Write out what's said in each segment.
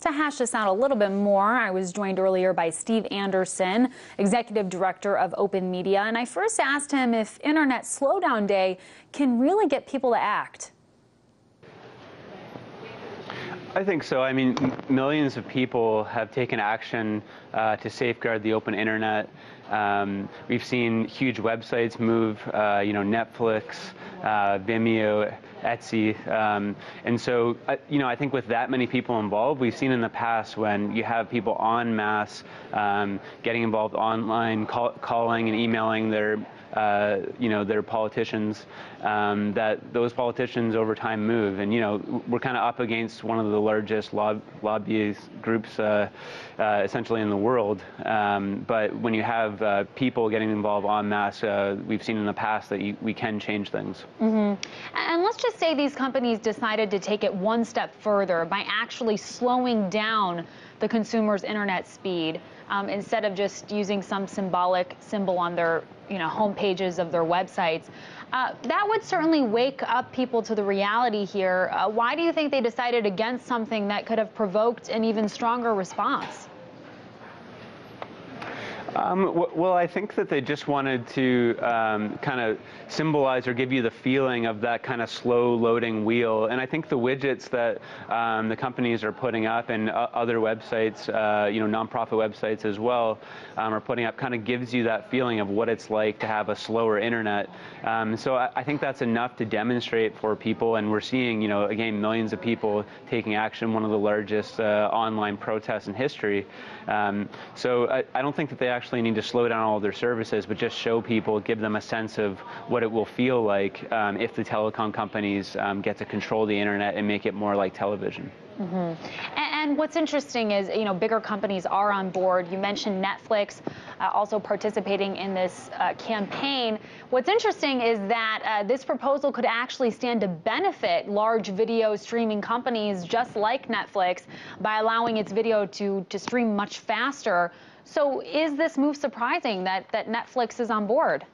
To hash this out a little bit more, I was joined earlier by Steve Anderson, Executive Director of Open Media, and I first asked him if Internet Slowdown Day can really get people to act. I think so. I mean, millions of people have taken action uh, to safeguard the open internet. Um, we've seen huge websites move, uh, you know, Netflix, uh, Vimeo, Etsy. Um, and so, uh, you know, I think with that many people involved, we've seen in the past when you have people en masse um, getting involved online, call, calling and emailing their uh, you know, their politicians, um, that those politicians over time move. And, you know, we're kind of up against one of the largest lob lobbyist groups uh, uh, essentially in the world. Um, but when you have uh, people getting involved en masse, uh, we've seen in the past that you, we can change things. Mm -hmm. And let's just say these companies decided to take it one step further by actually slowing down the consumer's internet speed um, instead of just using some symbolic symbol on their you know home pages of their websites. Uh, that would certainly wake up people to the reality here. Uh, why do you think they decided against something that could have provoked an even stronger response? Um, well, I think that they just wanted to um, kind of symbolize or give you the feeling of that kind of slow loading wheel. And I think the widgets that um, the companies are putting up and uh, other websites, uh, you know, nonprofit websites as well, um, are putting up kind of gives you that feeling of what it's like to have a slower internet. Um, so I, I, think that's enough to demonstrate for people. And we're seeing, you know, again, millions of people taking action, one of the largest uh, online protests in history. Um, so I, I don't think that they actually need to slow down all their services, but just show people, give them a sense of what it will feel like um, if the telecom companies um, get to control the internet and make it more like television. Mm -hmm. And what's interesting is, you know, bigger companies are on board. You mentioned Netflix uh, also participating in this uh, campaign. What's interesting is that uh, this proposal could actually stand to benefit large video streaming companies just like Netflix by allowing its video to, to stream much faster. So is this move surprising that, that Netflix is on board?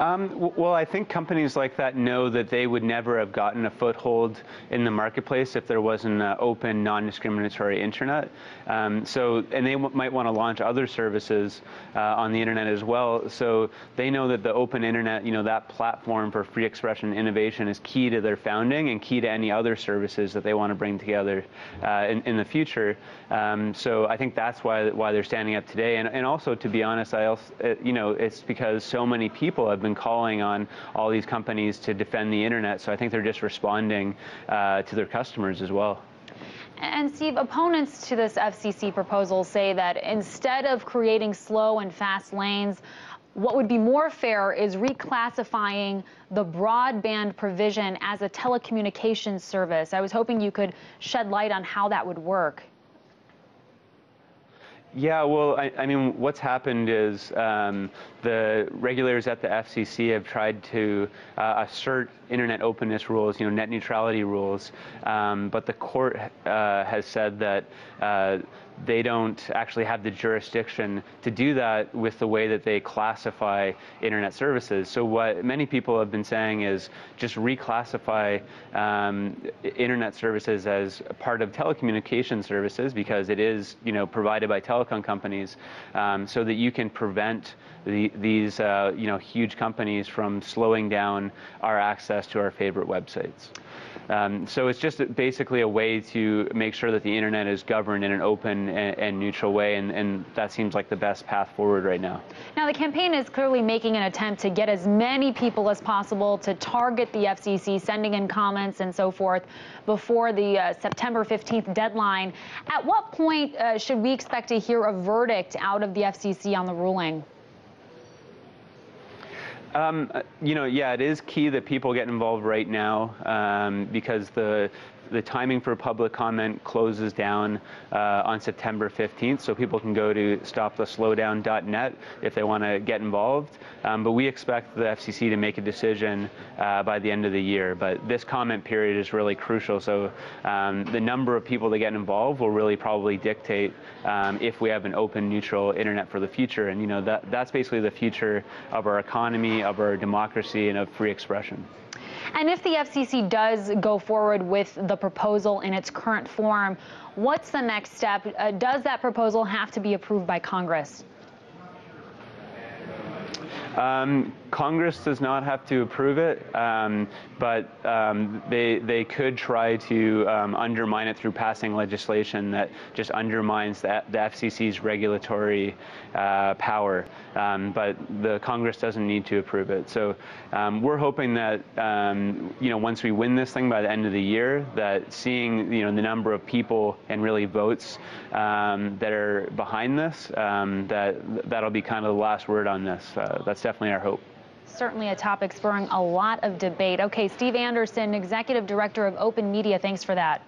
Um, well, I think companies like that know that they would never have gotten a foothold in the marketplace if there wasn't an open, non-discriminatory internet. Um, so, and they might want to launch other services uh, on the internet as well. So they know that the open internet, you know, that platform for free expression and innovation is key to their founding and key to any other services that they want to bring together uh, in, in, the future. Um, so I think that's why why they're standing up today. And, and also, to be honest, I also, you know, it's because so many people have been been calling on all these companies to defend the internet. So I think they're just responding uh, to their customers as well. And Steve, opponents to this FCC proposal say that instead of creating slow and fast lanes, what would be more fair is reclassifying the broadband provision as a telecommunications service. I was hoping you could shed light on how that would work. Yeah, well, I, I, mean, what's happened is um, the regulators at the FCC have tried to uh, assert internet openness rules, you know, net neutrality rules, um, but the court uh, has said that uh, they don't actually have the jurisdiction to do that with the way that they classify internet services. So what many people have been saying is just reclassify um, internet services as part of telecommunication services because it is, you know, provided by telecom companies, um, so that you can prevent the, these, uh, you know, huge companies from slowing down our access to our favorite websites. Um, so it's just basically a way to make sure that the internet is governed in an open and, and neutral way, and, and, that seems like the best path forward right now. Now, the campaign is clearly making an attempt to get as many people as possible to target the FCC, sending in comments and so forth before the uh, September 15th deadline. At what point uh, should we expect to hear a verdict out of the FCC on the ruling? Um, you know, yeah, it is key that people get involved right now um, because the the timing for public comment closes down uh, on September 15th, so people can go to stoptheslowdown.net if they want to get involved. Um, but we expect the FCC to make a decision uh, by the end of the year. But this comment period is really crucial, so um, the number of people that get involved will really probably dictate um, if we have an open, neutral internet for the future. And you know that that's basically the future of our economy, of our democracy, and of free expression. And if the FCC does go forward with the proposal in its current form, what's the next step? Uh, does that proposal have to be approved by Congress? Um, Congress does not have to approve it, um, but um, they they could try to um, undermine it through passing legislation that just undermines the, the FCC's regulatory uh, power. Um, but the Congress doesn't need to approve it. So um, we're hoping that you know once we win this thing by the end of the year, that seeing you know the number of people and really votes that are behind this, that that'll be kind of the last word on this. Uh, that's definitely our hope certainly a topic spurring a lot of debate. Okay, Steve Anderson, Executive Director of Open Media, thanks for that.